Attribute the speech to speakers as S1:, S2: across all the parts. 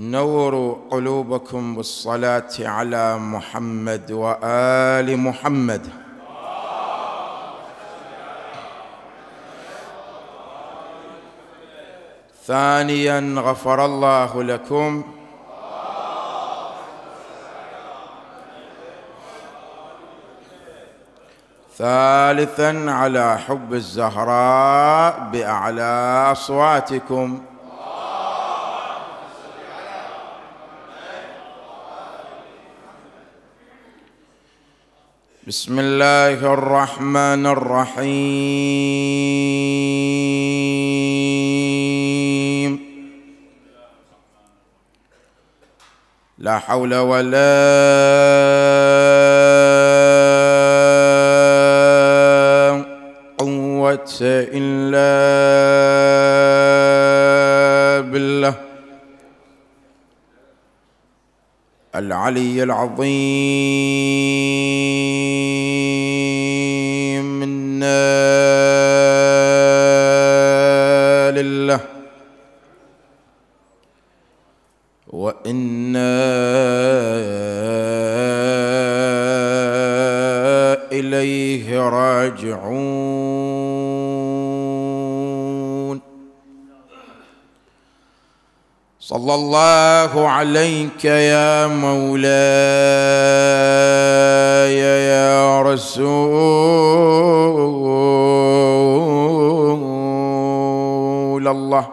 S1: نوروا قلوبكم بالصلاة على محمد وآل محمد. ثانيا غفر الله لكم ثالثا على حب الزهراء بأعلى أصواتكم. بسم الله الرحمن الرحيم. لا حول ولا قوة إلا بالله. العلي العظيم. الله عليك يا مولاي يا رسول الله.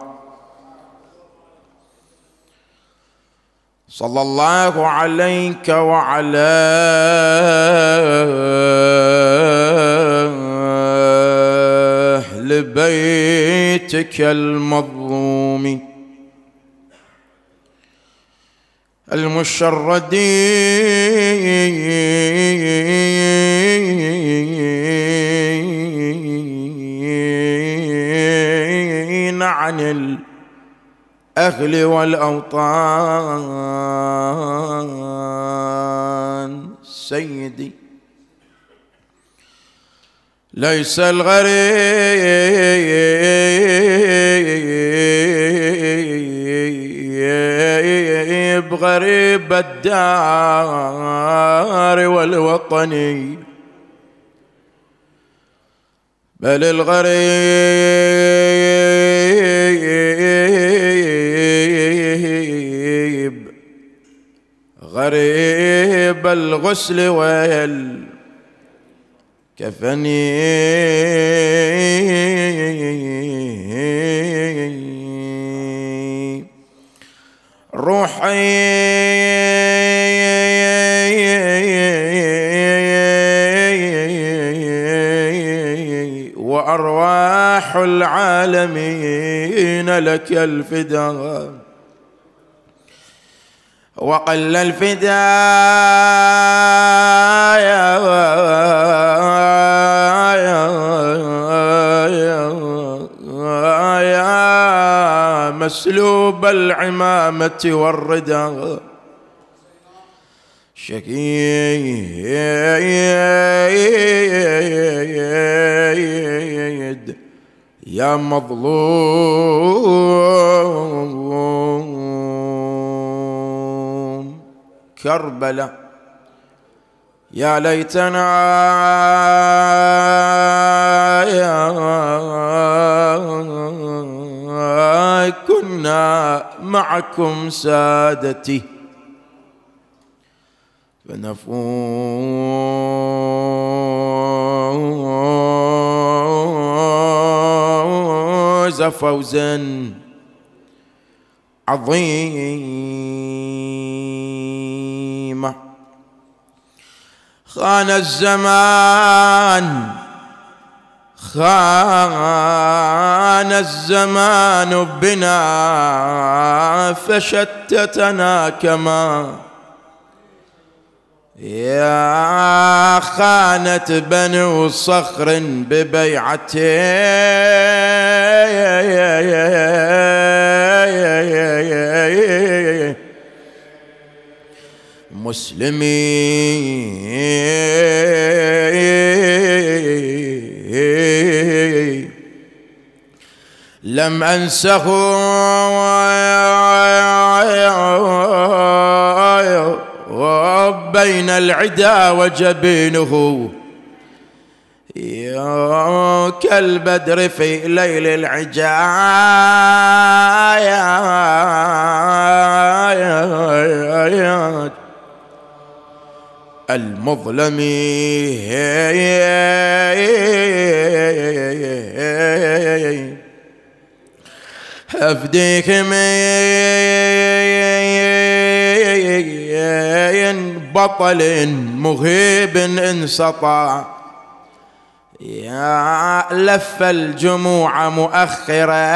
S1: صلى الله عليك وعلى أهل بيتك المظلومين المشردين عن الأهل والأوطان. سيدي ليس الغريب غريب الدار والوطن. بل الغريب غريب الغسل وال كفني. روحي وأرواح العالمين لك الفداء. وقل الفداء. مسلوب العمامة والرداء شهيد يا مظلوم. كربلاء يا ليتنا كنا معكم سادتي. فنفوز فوزا عظيما. خان الزمان خان الزمان بنا فشتتنا كما يا خانت بنو صخر ببيعته مسلمين. لم أنسه. بين العدا وجبينه. كالبدر في ليل العجايات المظلم أفديك من بطل مغيب إن سطع يا لف الجموع مؤخرا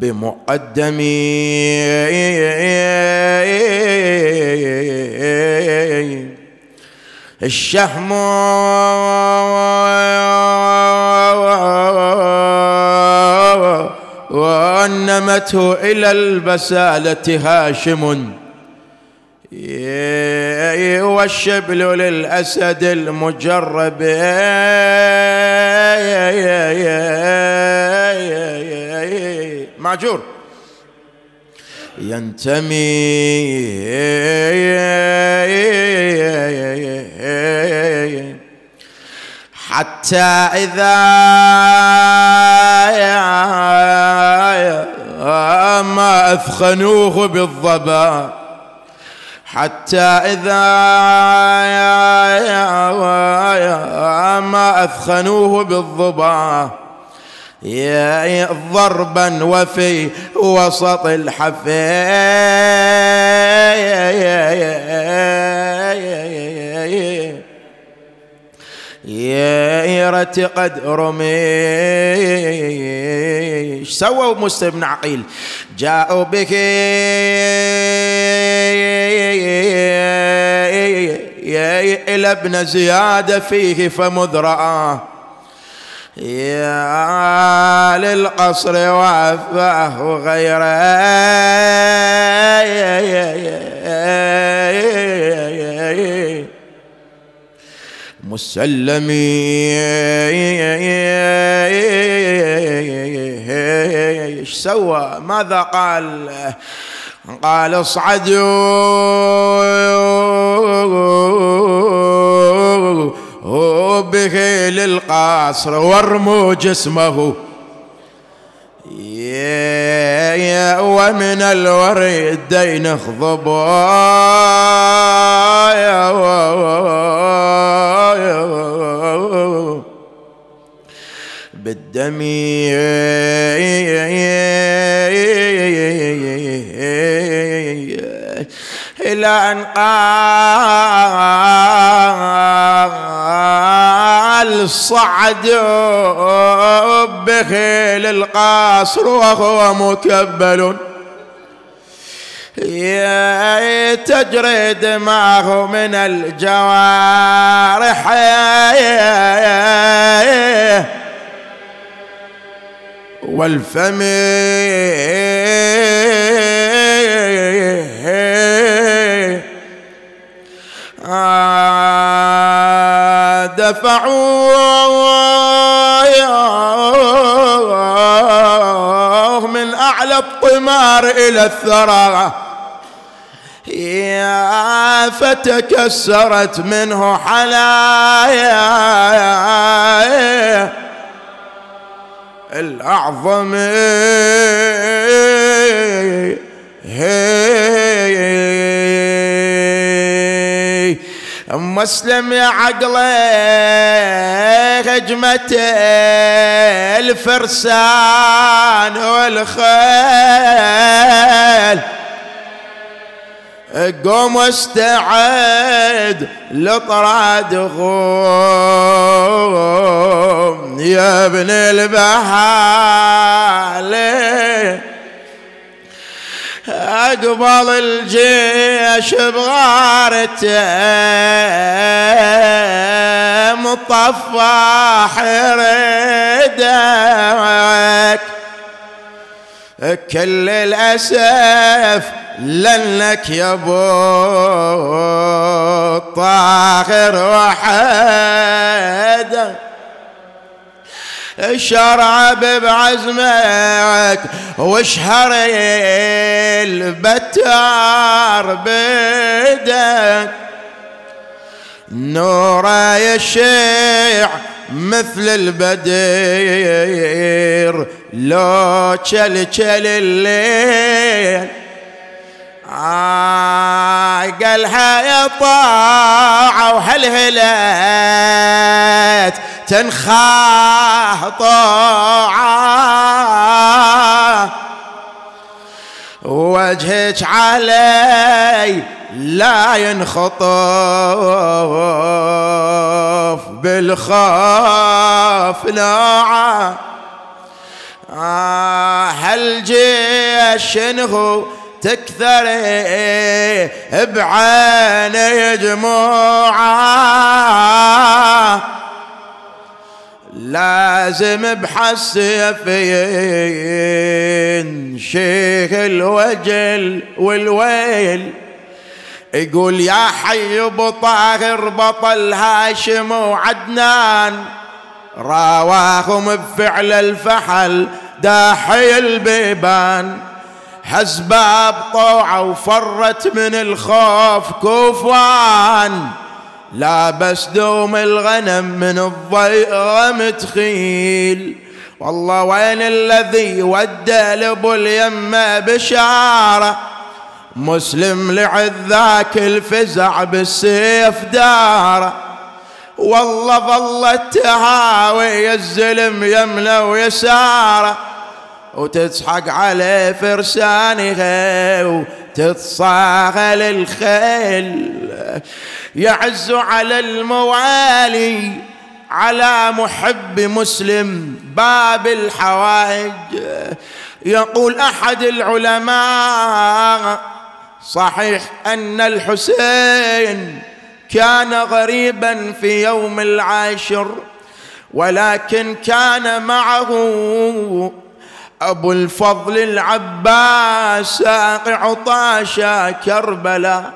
S1: بمقدمي. الشهم وأنمته إلى البسالة هاشم. والشبل للأسد المجرب. ماجور ينتمي حتى إذا ما أثخنوه بالضبا حتى إذا ما أثخنوه بالضبا. ضربا وفي وسط الحفايا يا رت قد رمي إيش سووا مسلم بن عقيل. جاءوا بك. إلى ابن زياد فيه فمذرأة يا للقصر وفاه غيره مسلمي إيش سوى؟ ماذا قال؟ قال اصعدوا. به للقصر وارموا جسمه. يا ومن الوردين اخضبا. بالدم. إلى أن قال صعدوا بخيل القصر وهو مكبل تجري دماغه من الجوارح. والفم دفعوه من أعلى الطمار إلى الثرى. يا فتكسرت منه حلايا. الأعظم مسلم يا عقله هجمة الفرسان والخيل. قوم استعد لطرادهم يا ابن البحار عليه أقبل الجيش بغارته. مطفح ردك كل الأسف لنك يا أبو الطاهر وحدك. شرب بعزمك واشهر البتار بدك. نوره يشيع مثل البدير لو تشل تشل الليل. آه قالها يا طاعة وهالهلات تنخاه طاعة. وجهك علي لا ينخطف بالخوف ناعة. آه هالجيش شنو تكثر بعين جموعه لازم بحسيفين شيخ الوجل والويل يقول يا حي بطاهر بطل هاشم وعدنان راواهم بفعل الفحل داحي البيبان. حزباب طوعة وفرت من الخوف كوفان لابس دوم الغنم من الضيقة متخيل. والله وين الذي ودى لأبو اليمة بشارة؟ مسلم لعد ذاك الفزع بالسيف دارة. والله ظلت تهاوي الزلم يمنى ويساره وتضحك على فرسانها وتتصاغل الخيل يعز على الموالي على محب مسلم باب الحوائج. يقول أحد العلماء صحيح أن الحسين كان غريبا في يوم العاشر ولكن كان معه أبو الفضل العباس ساقع طاشا كربلاء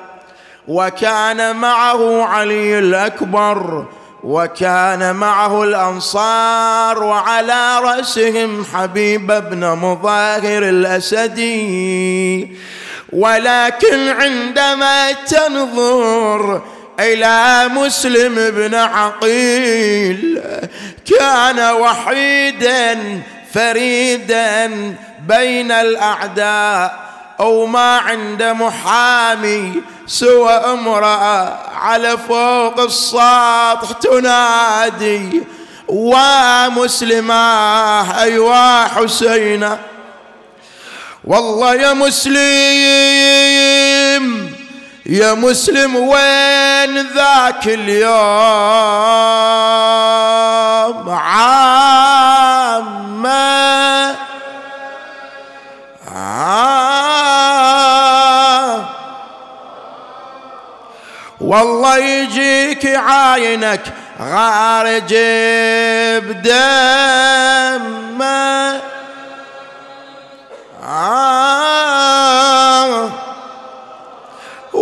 S1: وكان معه علي الأكبر وكان معه الأنصار وعلى رأسهم حبيب بن مظاهر الأسدي. ولكن عندما تنظر إلى مسلم بن عقيل كان وحيدا فريدا بين الأعداء أو ما عند محامي سوى امرأة على فوق السطح تنادي ومسلمة أيوا حسينة. والله يا مسلم يا مسلم وين ذاك اليوم؟ عامة. والله يجيك عاينك غارج بدمه آه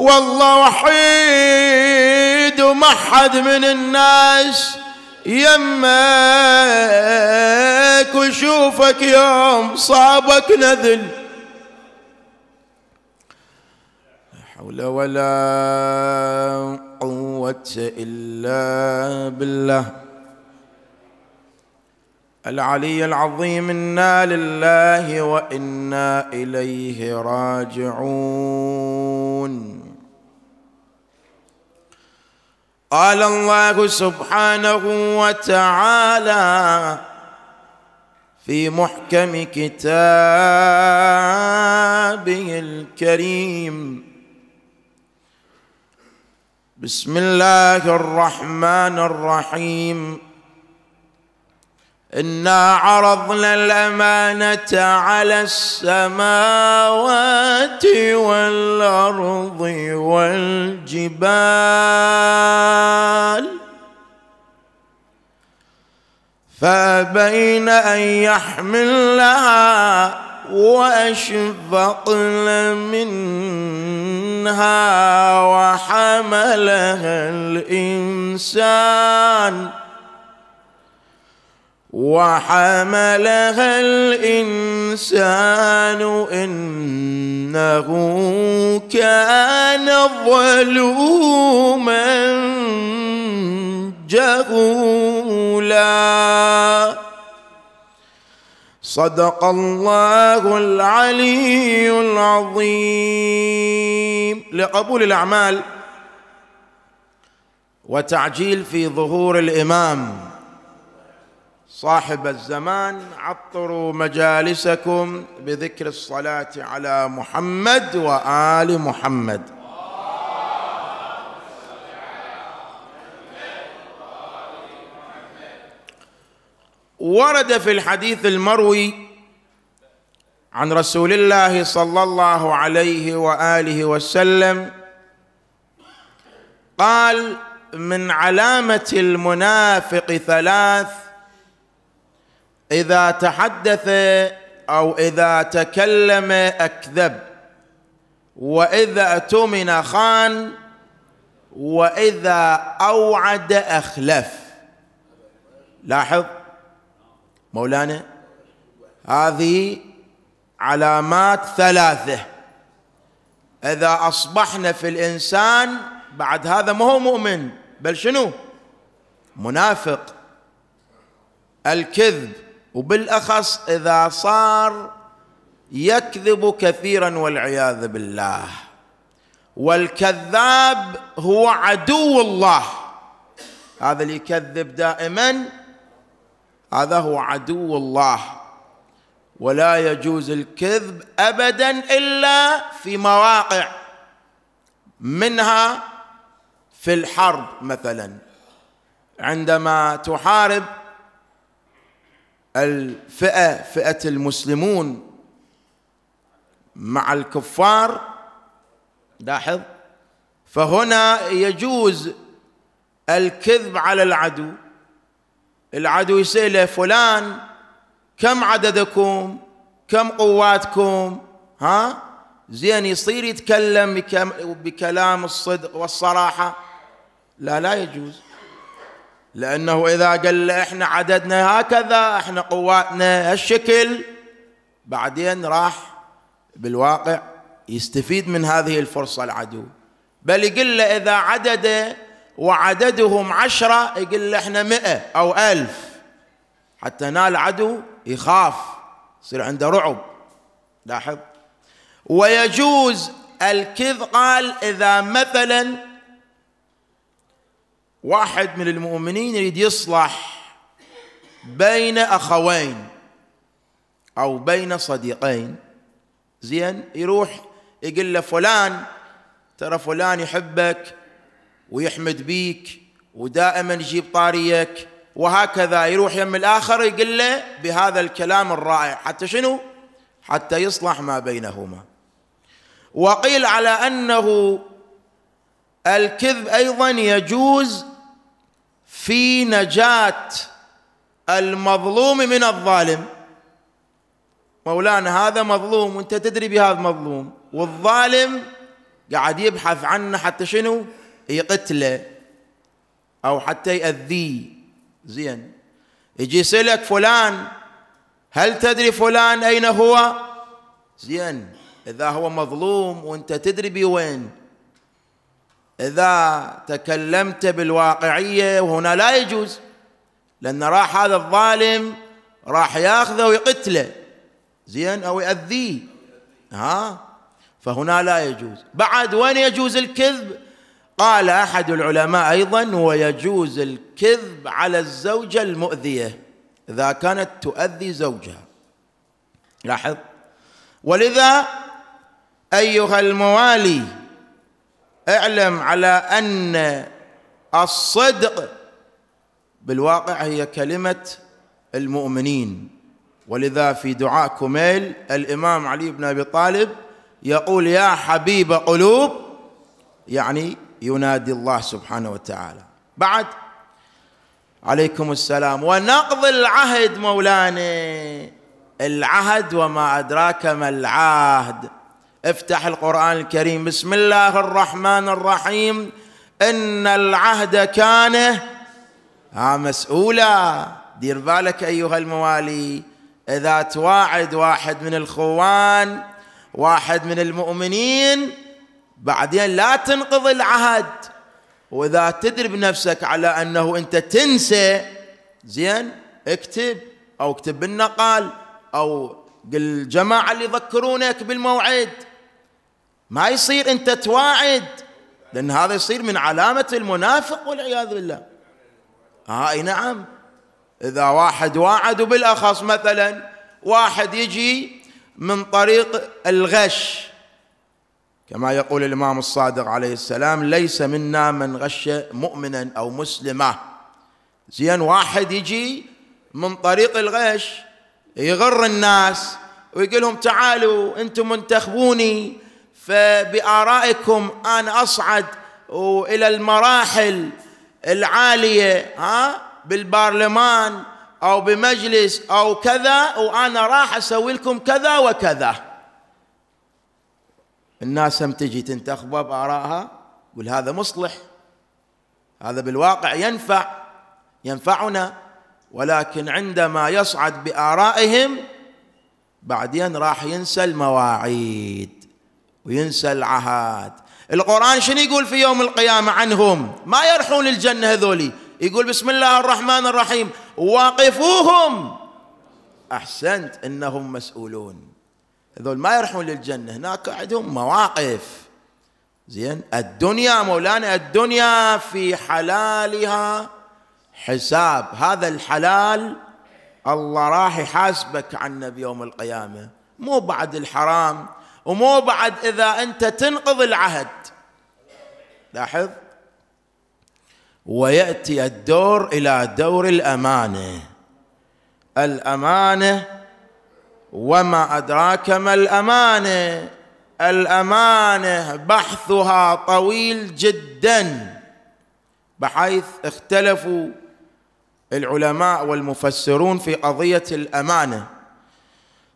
S1: والله وحيد وما حد من الناس يمك وشوفك يوم صابك نذل. حول ولا قوة إلا بالله. العلي العظيم إنا لله وإنا إليه راجعون. قال الله سبحانه وتعالى في محكم كتابه الكريم. بسم الله الرحمن الرحيم. انا عرضنا الامانه على السماوات والارض والجبال فابين ان يحملنها واشفقن منها وحملها الانسان وحملها الإنسان إنه كان ظلوما جهولا. صدق الله العلي العظيم. لقبول الأعمال وتعجيل في ظهور الإمام. صاحب الزمان عطروا مجالسكم بذكر الصلاة على محمد وآل محمد. ورد في الحديث المروي عن رسول الله صلى الله عليه وآله وسلم قال من علامة المنافق ثلاث إذا تحدث أو إذا تكلم أكذب وإذا اؤتمن خان وإذا أوعد أخلف. لاحظ؟ مولانا هذه علامات ثلاثة. إذا أصبحنا في الإنسان بعد هذا ما هو مؤمن بل شنو؟ منافق. الكذب. وبالأخص إذا صار يكذب كثيرا والعياذ بالله. والكذاب هو عدو الله. هذا اللي يكذب دائما هذا هو عدو الله. ولا يجوز الكذب ابدا إلا في مواقع منها في الحرب مثلا. عندما تحارب الفئة فئة المسلمون مع الكفار لاحظ فهنا يجوز الكذب على العدو. العدو يسأله فلان كم عددكم؟ كم قواتكم؟ ها؟ زين يصير يتكلم بكلام الصدق والصراحة. لا لا يجوز. لأنه إذا قال إحنا عددنا هكذا إحنا قواتنا هالشكل بعدين راح بالواقع يستفيد من هذه الفرصة العدو. بل يقول له إذا عدد وعددهم عشرة يقول له إحنا مئة أو ألف. حتى هنا العدو يخاف يصير عنده رعب. لاحظ؟ ويجوز الكذب قال إذا مثلا واحد من المؤمنين يريد يصلح بين أخوين أو بين صديقين. زين يروح يقول له فلان ترى فلان يحبك ويحمد بيك ودائما يجيب طاريك وهكذا. يروح يم الآخر يقول له بهذا الكلام الرائع حتى شنو؟ حتى يصلح ما بينهما. وقيل على أنه الكذب أيضا يجوز في نجاة المظلوم من الظالم. مولانا هذا مظلوم وانت تدري بهذا مظلوم. والظالم قاعد يبحث عنه حتى شنو؟ يقتله أو حتى يأذيه. زين. يجي يسألك فلان هل تدري فلان أين هو؟ زين. إذا هو مظلوم وانت تدري بوين. إذا تكلمت بالواقعية وهنا لا يجوز لأن راح هذا الظالم راح ياخذه ويقتله زين؟ أو ياذيه ها؟ فهنا لا يجوز. بعد وين يجوز الكذب؟ قال أحد العلماء أيضا ويجوز الكذب على الزوجة المؤذية إذا كانت تؤذي زوجها. لاحظ؟ ولذا أيها الموالي اعلم على أن الصدق بالواقع هي كلمة المؤمنين. ولذا في دعاء كميل الإمام علي بن أبي طالب يقول يا حبيب قلوب يعني ينادي الله سبحانه وتعالى. بعد عليكم السلام. ونقض العهد مولانا. العهد وما أدراك ما العهد. افتح القرآن الكريم. بسم الله الرحمن الرحيم. إن العهد كان مسؤولا. دير بالك أيها الموالي. إذا تواعد واحد من الخوان واحد من المؤمنين بعدين لا تنقض العهد. وإذا تدري بنفسك على أنه أنت تنسى زين اكتب أو اكتب بالنقال أو قل الجماعه اللي يذكرونك بالموعد. ما يصير انت تواعد لأن هذا يصير من علامة المنافق والعياذ بالله. آه إي نعم. إذا واحد واعد وبالاخص مثلا واحد يجي من طريق الغش. كما يقول الإمام الصادق عليه السلام ليس منا من غش مؤمنا أو مسلمة. زين واحد يجي من طريق الغش يغر الناس ويقول لهم تعالوا أنتم منتخبوني فبآرائكم أنا أصعد إلى المراحل العالية ها؟ بالبرلمان أو بمجلس أو كذا وأنا راح أسوي لكم كذا وكذا. الناس هم تجي تنتخبه بآرائها يقول هذا مصلح هذا بالواقع ينفع ينفعنا ولكن عندما يصعد بآرائهم بعدين راح ينسى المواعيد. وينسى العهد. القرآن شنو يقول في يوم القيامة عنهم؟ ما يرحون الجنة هذولي. يقول بسم الله الرحمن الرحيم واقفوهم أحسنت إنهم مسؤولون. هذول ما يرحون للجنة هناك عندهم مواقف. زين؟ الدنيا مولانا الدنيا في حلالها حساب. هذا الحلال الله راح يحاسبك عنه بيوم القيامة. مو بعد الحرام. ومو بعد إذا أنت تنقض العهد. لاحظ؟ ويأتي الدور إلى دور الأمانة. الأمانة وما أدراك ما الأمانة. الأمانة بحثها طويل جدا بحيث اختلفوا العلماء والمفسرون في قضية الأمانة.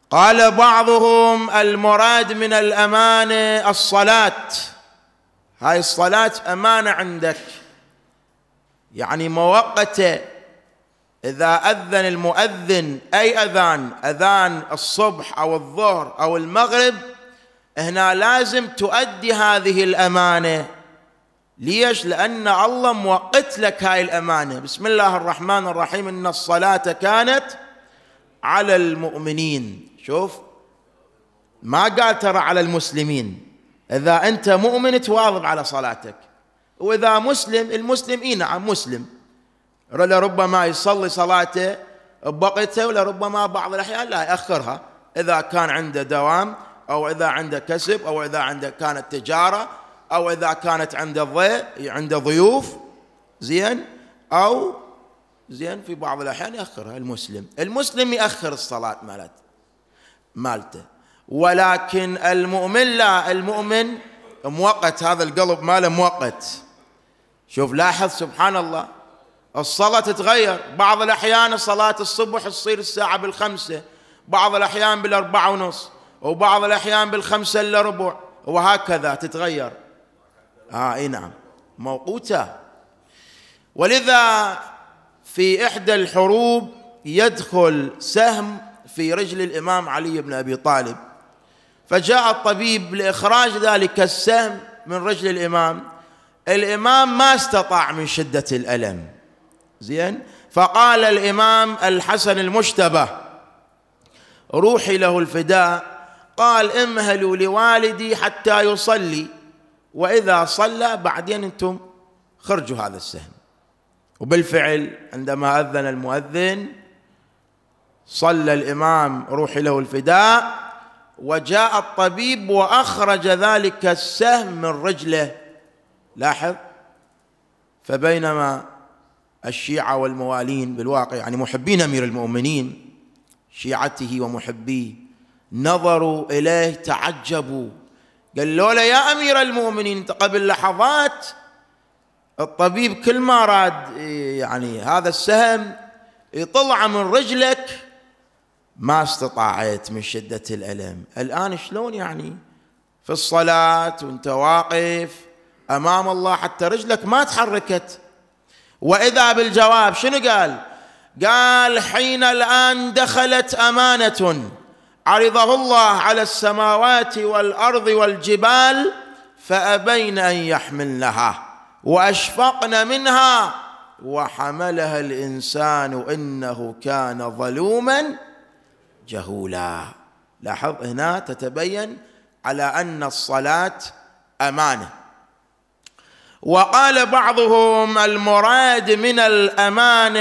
S1: قال بعضهم المراد من الامانه الصلاة. هاي الصلاة أمانة عندك. يعني مؤقتة. إذا أذن المؤذن أي أذان؟ أذان الصبح أو الظهر أو المغرب. هنا لازم تؤدي هذه الأمانة. ليش؟ لأن الله موقت لك هاي الأمانة. بسم الله الرحمن الرحيم. إن الصلاة كانت على المؤمنين. شوف ما قال ترى على المسلمين. إذا أنت مؤمن تواظب على صلاتك. وإذا مسلم المسلم إي نعم مسلم. لربما يصلي صلاته بوقته ولربما بعض الأحيان لا يأخرها. إذا كان عنده دوام أو إذا عنده كسب أو إذا عنده كانت تجارة أو إذا كانت عنده ضيء عنده ضيوف زين. أو زين في بعض الأحيان يأخرها المسلم. المسلم يأخر الصلاة مالته مالته. ولكن المؤمن لا المؤمن مؤقت هذا القلب ماله مؤقت شوف لاحظ سبحان الله الصلاة تتغير. بعض الأحيان صلاة الصبح تصير الساعة بالخمسة بعض الأحيان بالأربعة ونص وبعض الأحيان بالخمسة إلا ربع وهكذا تتغير. آه إي نعم. موقوتة. ولذا في إحدى الحروب يدخل سهم في رجل الإمام علي بن أبي طالب. فجاء الطبيب لإخراج ذلك السهم من رجل الإمام. الإمام ما استطاع من شدة الألم. زين؟ فقال الإمام الحسن المشتبه روحي له الفداء. قال امهلوا لوالدي حتى يصلي وإذا صلى بعدين أنتم خرجوا هذا السهم. وبالفعل عندما أذن المؤذن صلى الإمام روحي له الفداء وجاء الطبيب وأخرج ذلك السهم من رجله. لاحظ؟ فبينما الشيعة والموالين بالواقع يعني محبين أمير المؤمنين شيعته ومحبيه نظروا إليه تعجبوا. قالوا له يا أمير المؤمنين قبل لحظات الطبيب كل ما راد يعني هذا السهم يطلع من رجلك ما استطاعت من شدة الألم. الآن شلون يعني؟ في الصلاة وانت واقف أمام الله حتى رجلك ما تحركت. وإذا بالجواب شنو قال؟ قال حين الآن دخلت أمانة عرضه الله على السماوات والأرض والجبال فأبين أن يحملنها وأشفقن منها وحملها الإنسان إنه كان ظلوما جهولا. لاحظ هنا تتبين على أن الصلاة أمانة. وقال بعضهم المراد من الأمانة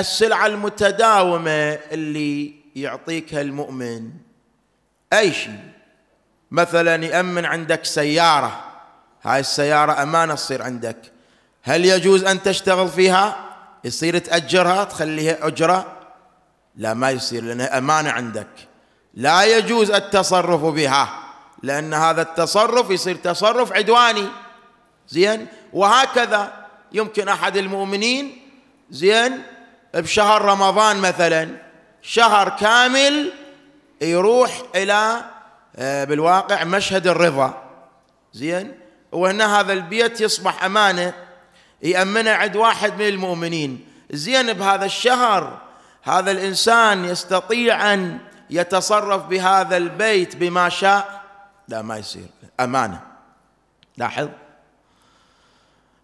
S1: السلعة المتداومة اللي يعطيكها المؤمن. أي شيء؟ مثلا يأمن عندك سيارة. هاي السيارة أمانة تصير عندك. هل يجوز أن تشتغل فيها؟ يصير تأجرها تخليها أجرة؟ لا ما يصير لأنها أمانة عندك. لا يجوز التصرف بها لأن هذا التصرف يصير تصرف عدواني. زين؟ وهكذا يمكن أحد المؤمنين زين؟ بشهر رمضان مثلا شهر كامل يروح إلى آه، بالواقع مشهد الرضا. زين؟ وهنا هذا البيت يصبح أمانة يأمنه عند واحد من المؤمنين. زين؟ بهذا الشهر هذا الإنسان يستطيع أن يتصرف بهذا البيت بما شاء. لا ما يصير. أمانة. لاحظ.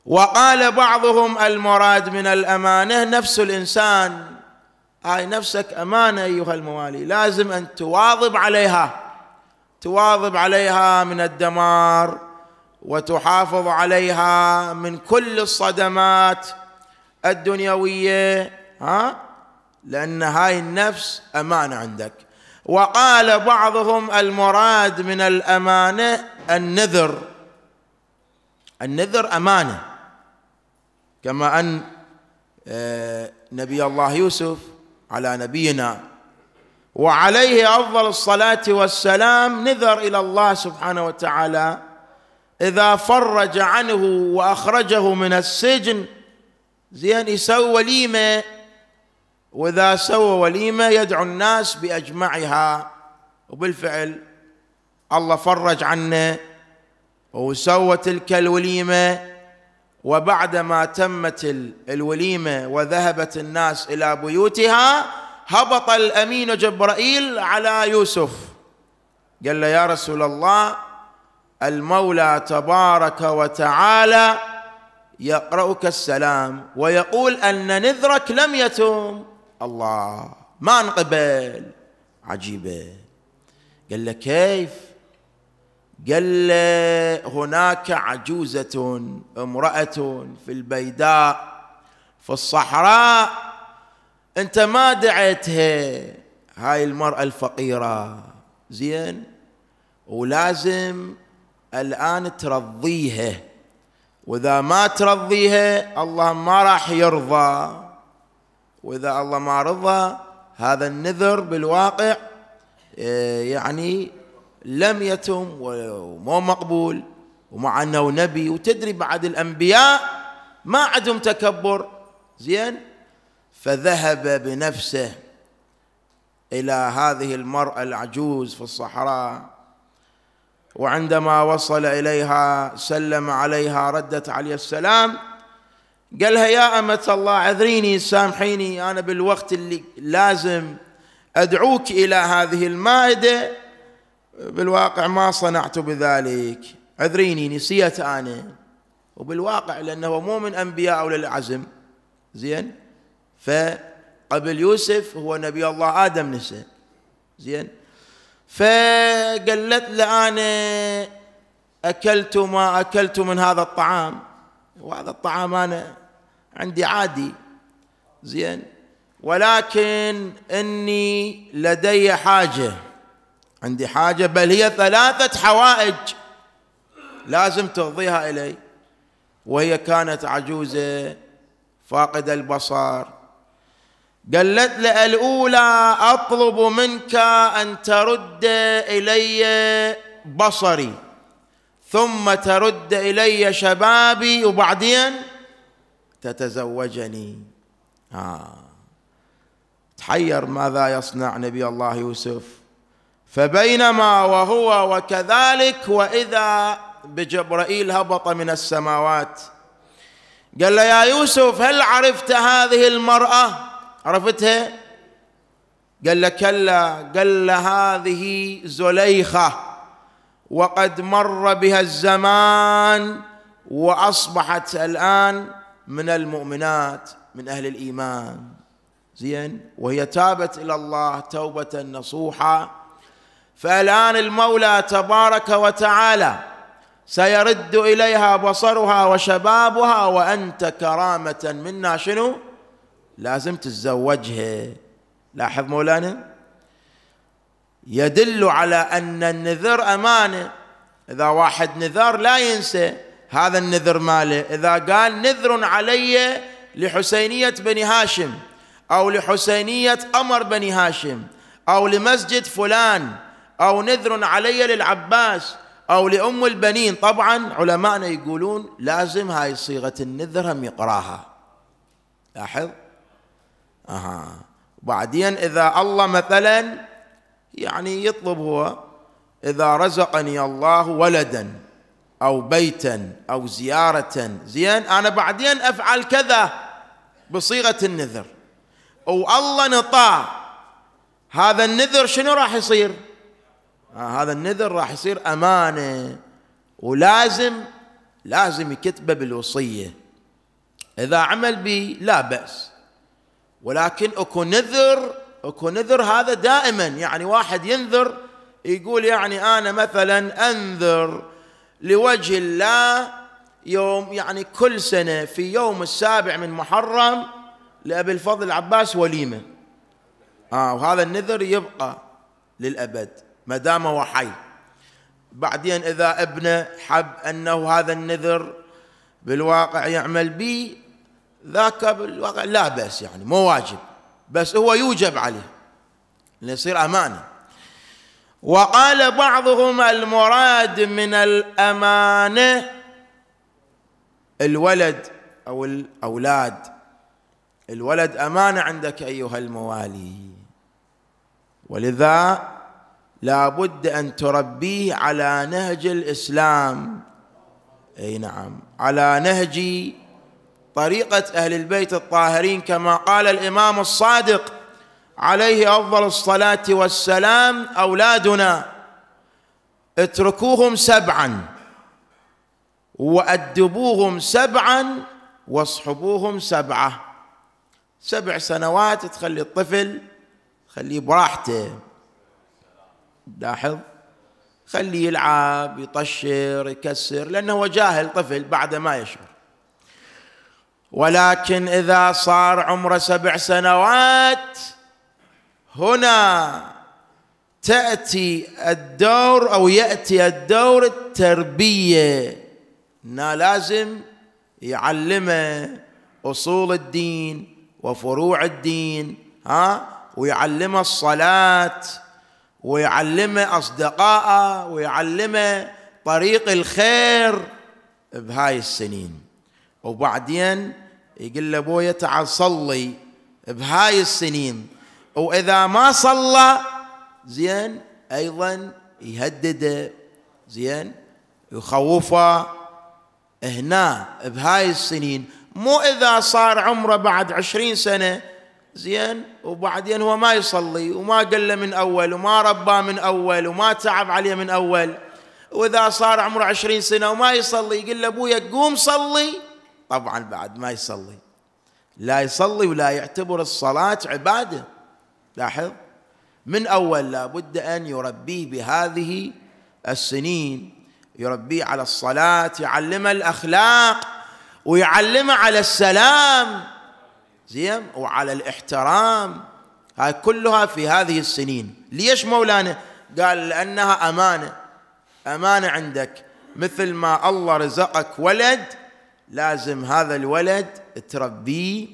S1: وقال بعضهم المراد من الأمانة نفس الإنسان. هاي نفسك أمانة أيها الموالي. لازم أن تواظب عليها. تواظب عليها من الدمار وتحافظ عليها من كل الصدمات الدنيوية. ها؟ لأن هاي النفس أمانة عندك. وقال بعضهم المراد من الأمانة النذر. النذر أمانة. كما أن آه، نبي الله يوسف على نبينا. وعليه أفضل الصلاة والسلام نذر إلى الله سبحانه وتعالى. إذا فرج عنه وأخرجه من السجن زين يسوي وليمة وإذا سوى وليمة يدعو الناس بأجمعها. وبالفعل الله فرج عنه. وسوى تلك الوليمة. وبعدما تمت الوليمة وذهبت الناس إلى بيوتها هبط الأمين جبرائيل على يوسف. قال له يا رسول الله المولى تبارك وتعالى يقرأك السلام ويقول أن نذرك لم يتم الله ما انقبل. عجيبة. قال له كيف؟ قال له هناك عجوزة امرأة في البيداء في الصحراء. انت ما دعيتها. هاي المرأة الفقيرة. زين؟ ولازم الآن ترضيها. وإذا ما ترضيها الله ما راح يرضى. وإذا الله ما رضى هذا النذر بالواقع آه، يعني لم يتم ومو مقبول ومع أنه نبي وتدري بعد الأنبياء ما عندهم تكبر. زين؟ فذهب بنفسه إلى هذه المرأة العجوز في الصحراء وعندما وصل إليها سلم عليها ردت عليه السلام قالها يا أمة الله عذريني سامحيني أنا بالوقت اللي لازم أدعوك إلى هذه المائدة بالواقع ما صنعت بذلك. عذريني نسيت أنا. وبالواقع لأنه مو من أنبياء أولي العزم. زين؟ فقبل يوسف هو نبي الله آدم نسى. زين؟ فقالت له أنا أكلت ما أكلت من هذا الطعام. وهذا الطعام أنا عندي عادي. زين. ولكن إني لدي حاجة. عندي حاجة بل هي ثلاثة حوائج لازم تقضيها إلي. وهي كانت عجوزة فاقد البصر. قالت له الأولى أطلب منك أن ترد إلي بصري. ثم ترد إلي شبابي وبعدين تتزوجني. آه. تحير ماذا يصنع نبي الله يوسف؟ فبينما وهو وكذلك وإذا بجبرائيل هبط من السماوات قال له يا يوسف هل عرفت هذه المرأة؟ عرفتها؟ قال له كلا قال له هذه زليخة. وقد مر بها الزمان وأصبحت الآن من المؤمنات من أهل الإيمان. زين؟ وهي تابت إلى الله توبة نصوحة. فالآن المولى تبارك وتعالى سيرد إليها بصرها وشبابها وأنت كرامة منا. شنو؟ لازم تتزوجها. لاحظ مولانا؟ يدل على أن النذر أمانة. إذا واحد نذر لا ينسى هذا النذر ماله. إذا قال نذر علي لحسينية بني هاشم أو لحسينية قمر بني هاشم أو لمسجد فلان أو نذر علي للعباس أو لأم البنين. طبعا علماءنا يقولون لازم هاي صيغة النذر هم يقراها. لاحظ؟ أها. بعدين إذا الله مثلا يعني يطلب هو إذا رزقني الله ولدا أو بيتا أو زيارة. زين أنا بعدين أفعل كذا بصيغة النذر. والله نطاع هذا النذر شنو راح يصير؟ آه هذا النذر راح يصير أمانة. ولازم لازم يكتبه بالوصية. إذا عمل به لا بأس. ولكن أكو نذر اكو نذر هذا دائما. يعني واحد ينذر يقول يعني أنا مثلا أنذر لوجه الله يوم يعني كل سنة في يوم السابع من محرم لأبي الفضل العباس وليمة. آه وهذا النذر يبقى للأبد ما دام هو حي. بعدين إذا ابنه حب أنه هذا النذر بالواقع يعمل به ذاك بالواقع لا بأس يعني مو واجب. بس هو يوجب عليه ليصير أمانة. وقال بعضهم المراد من الأمانة الولد أو الأولاد. الولد أمانة عندك أيها الموالي. ولذا لا بد أن تربيه على نهج الإسلام. أي نعم على نهج طريقة أهل البيت الطاهرين كما قال الإمام الصادق عليه أفضل الصلاة والسلام أولادنا اتركوهم سبعا وأدبوهم سبعا واصحبوهم سبعة. سبع سنوات تخلي الطفل خليه براحته. لاحظ؟ خليه يلعب يطشر يكسر لأنه هو جاهل طفل بعد ما يشعر. ولكن إذا صار عمره سبع سنوات هنا تأتي الدور أو يأتي الدور التربية. إنه لازم يعلمه أصول الدين وفروع الدين ها؟ ويعلمه الصلاة ويعلمه أصدقائه ويعلمه طريق الخير بهاي السنين. وبعدين يقول له ابويا تعال صلي بهاي السنين. وإذا ما صلى زين أيضا يهدده زين يخوفه. هنا بهاي السنين مو إذا صار عمره بعد عشرين سنة زين وبعدين هو ما يصلي وما قال له من أول وما رباه من أول وما تعب عليه من أول. وإذا صار عمره عشرين سنة وما يصلي يقول له ابويا قوم صلي. طبعا بعد ما يصلي. لا يصلي ولا يعتبر الصلاة عبادة. لاحظ؟ من أول لابد أن يربيه بهذه السنين. يربيه على الصلاة يعلمه الأخلاق ويعلمه على السلام. زين؟ وعلى الاحترام. هاي كلها في هذه السنين. ليش مولانا قال لأنها أمانة؟ أمانة عندك. مثل ما الله رزقك ولد لازم هذا الولد تربيه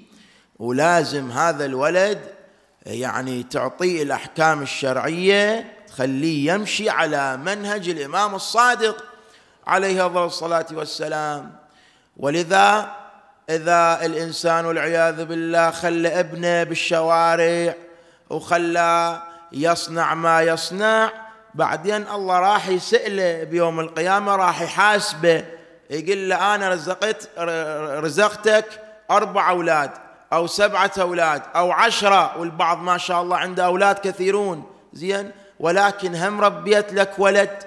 S1: ولازم هذا الولد يعني تعطيه الأحكام الشرعية تخليه يمشي على منهج الإمام الصادق عليه أفضل الصلاة والسلام. ولذا إذا الإنسان والعياذ بالله خلى ابنه بالشوارع وخلى يصنع ما يصنع بعدين الله راح يسأله بيوم القيامة راح يحاسبه. يقول له أنا رزقت رزقتك أربع أولاد أو سبعة أولاد أو عشرة والبعض ما شاء الله عنده أولاد كثيرون. زين؟ ولكن هم ربيت لك ولد.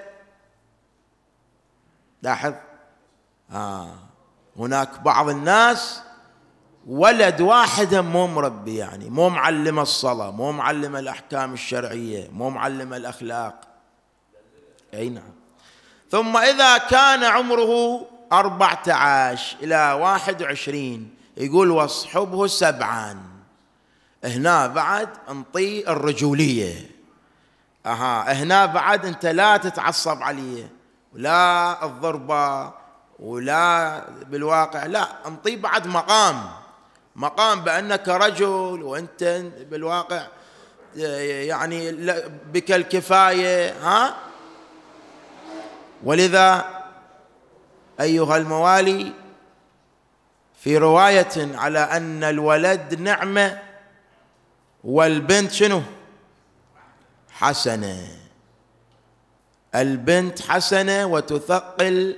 S1: لاحظ؟ آه. هناك بعض الناس ولد واحد مو مربي يعني مو معلم الصلاة مو معلم الأحكام الشرعية مو معلم الأخلاق. أي نعم. ثم إذا كان عمره أربعة عشر إلى واحد وعشرين يقول واصحبه سبعا. هنا بعد انطي الرجولية. أها هنا بعد أنت لا تتعصب عليه ولا الضربة ولا بالواقع لا انطي بعد مقام. مقام بأنك رجل وأنت بالواقع يعني بك الكفاية ها؟ ولذا أيها الموالي في رواية على أن الولد نعمة والبنت شنو؟ حسنة. البنت حسنة وتثقل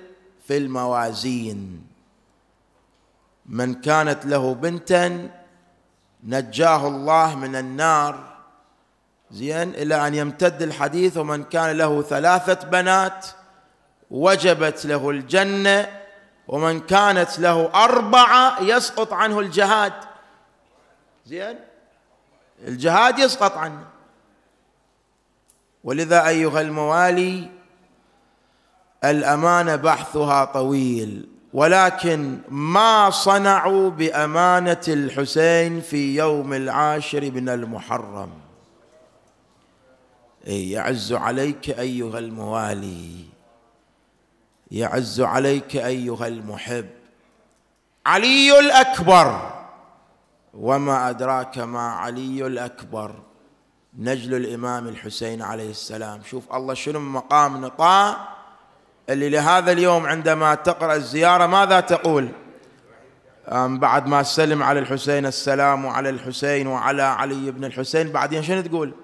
S1: في الموازين. من كانت له بنتا نجاه الله من النار. زين إلى أن يمتد الحديث ومن كان له ثلاثة بنات وجبت له الجنة ومن كانت له أربعة يسقط عنه الجهاد. زين؟ الجهاد يسقط عنه. ولذا أيها الموالي الأمانة بحثها طويل ولكن ما صنعوا بأمانة الحسين في يوم العاشر من المحرم. إيه، يعز عليك أيها الموالي. يعز عليك أيها المحب. علي الأكبر. وما أدراك ما علي الأكبر. نجل الإمام الحسين عليه السلام. شوف الله شنو مقام نطاع اللي لهذا اليوم عندما تقرأ الزيارة ماذا تقول؟ بعد ما سلم على الحسين السلام على الحسين وعلى علي بن الحسين بعدين شنو تقول؟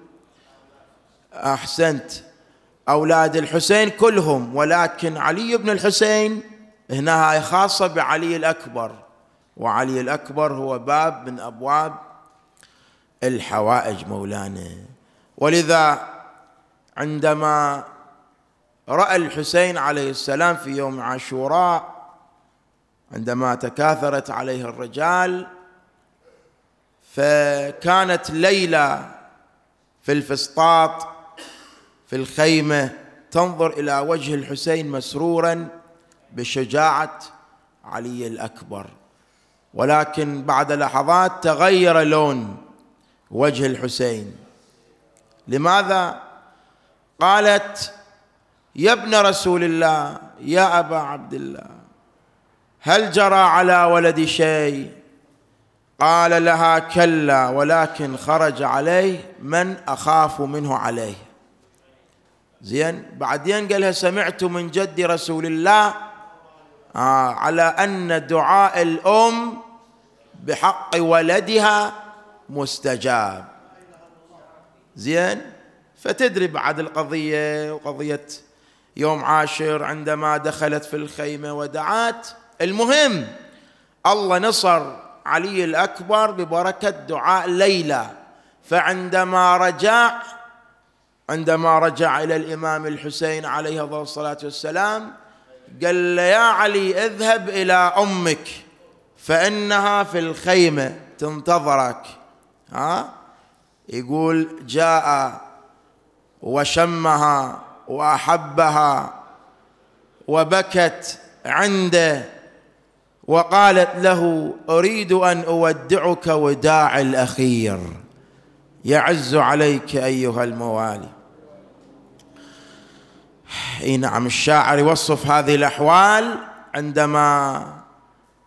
S1: أحسنت. أولاد الحسين كلهم ولكن علي بن الحسين هنا هاي خاصة بعلي الأكبر. وعلي الأكبر هو باب من أبواب الحوائج مولانا. ولذا عندما رأى الحسين عليه السلام في يوم عاشوراء عندما تكاثرت عليه الرجال فكانت ليلى في الفسطاط في الخيمة تنظر إلى وجه الحسين مسرورا بشجاعة علي الأكبر. ولكن بعد لحظات تغير لون وجه الحسين. لماذا؟ قالت يا ابن رسول الله يا أبا عبد الله هل جرى على ولدي شيء قال لها كلا ولكن خرج عليه من أخاف منه عليه. زين. بعدين قالها سمعت من جد رسول الله آه على أن دعاء الأم بحق ولدها مستجاب. زين. فتدري بعد القضية وقضية يوم عاشر عندما دخلت في الخيمة ودعات. المهم الله نصر علي الأكبر ببركة دعاء ليلى. فعندما رجع عندما رجع إلى الإمام الحسين عليه الصلاة والسلام قال له يا علي اذهب إلى أمك فإنها في الخيمة تنتظرك. ها؟ يقول جاء وشمها وأحبها وبكت عنده وقالت له أريد أن أودعك وداع الأخير يعز عليك أيها الموالي. إي نعم الشاعر يوصف هذه الأحوال عندما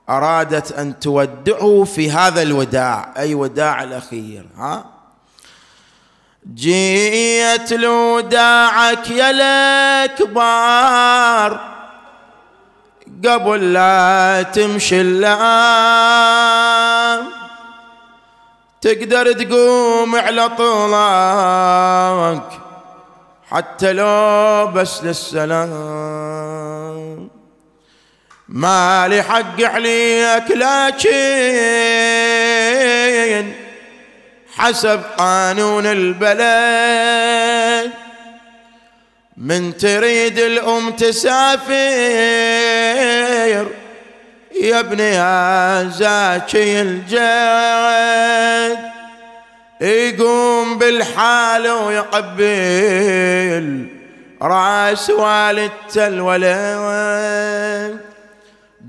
S1: أرادت أن تودعه في هذا الوداع أي وداع الأخير ها؟ جيت لوداعك يا الأكبر قبل لا تمشي اللام تقدر تقوم على طولك. حتى لو بس للسلام ما لي حق عليك لكن حسب قانون البلد. من تريد الأم تسافر. يا ابني يا زاكي الجد. يقوم بالحال ويقبل راس والدته الولد.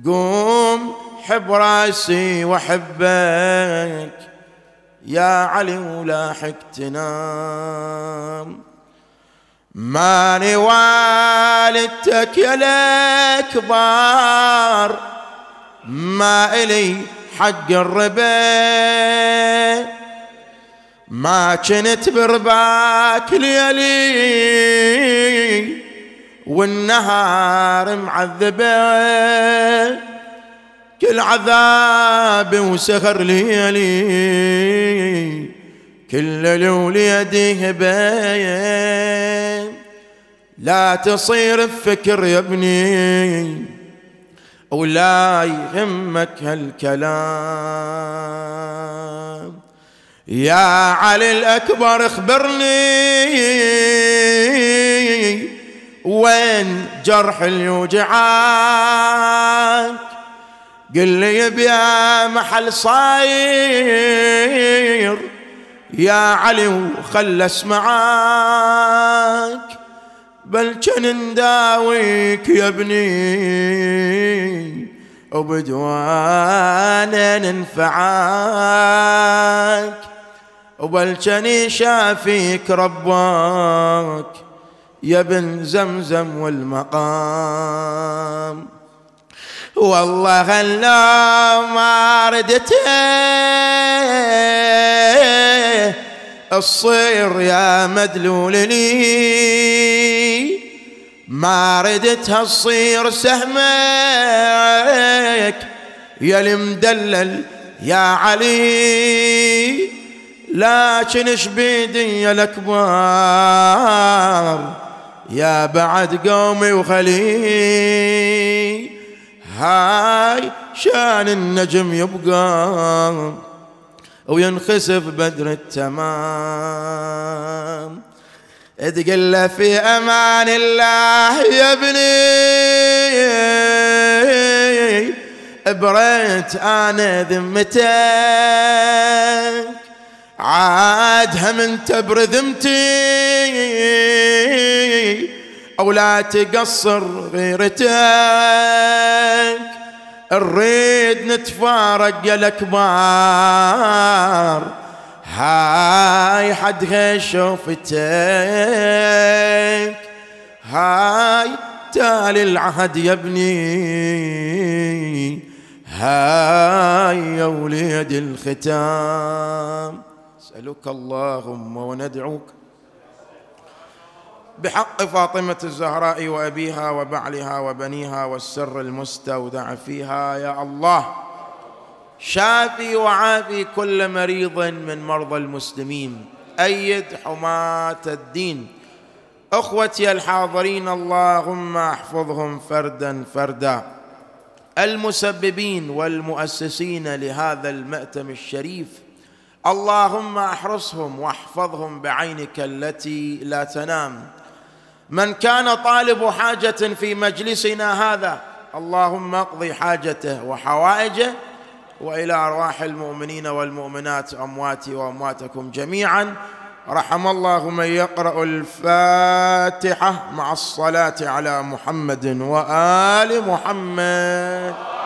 S1: قوم حب راسي وحبك يا علي ولاحق تنام ماني والدتك يا الأكبر ما إلي حق الربا. ما كنت برباك ليلي والنهار معذبة. كل عذاب وسخر ليلي كل لوليدي هبايا لا تصير الفكر يا ابني ولا يهمك هالكلام. يا علي الأكبر اخبرني وين جرح اليوجعان قل لي بيا محل صاير. يا علي وخل اسمعك بل كن نداويك يا ابني وبدوانا ننفعك وبل كن شافيك ربك يا ابن زمزم والمقام. والله خلا ما ردته الصير يا مدلول لي. ما ردتها الصير سهمك يا المدلل يا علي. لكن إيش بيدي يا الأكبر؟ يا بعد قومي وخلي هاي شان النجم يبقى وينخسف بدر التمام. تقل في أمان الله يا ابني بريت أنا ذمتك عادها من تبر ذمتي أو لا تقصر غيرتك. نريد نتفارق يا الأكبار هاي حدها شوفتك. هاي تالي العهد يا ابني هاي يا وليد الختام. اسالك اللهم وندعوك بحق فاطمة الزهراء وأبيها وبعلها وبنيها والسر المستودع فيها. يا الله شافي وعافي كل مريض من مرضى المسلمين. أيد حماة الدين. أخوتي الحاضرين اللهم احفظهم فردا فردا. المسببين والمؤسسين لهذا المأتم الشريف. اللهم احرسهم واحفظهم بعينك التي لا تنام. من كان طالب حاجة في مجلسنا هذا اللهم اقضي حاجته وحوائجه وإلى أرواح المؤمنين والمؤمنات أمواتي وأمواتكم جميعا. رحم الله من يقرأ الفاتحة مع الصلاة على محمد وآل محمد.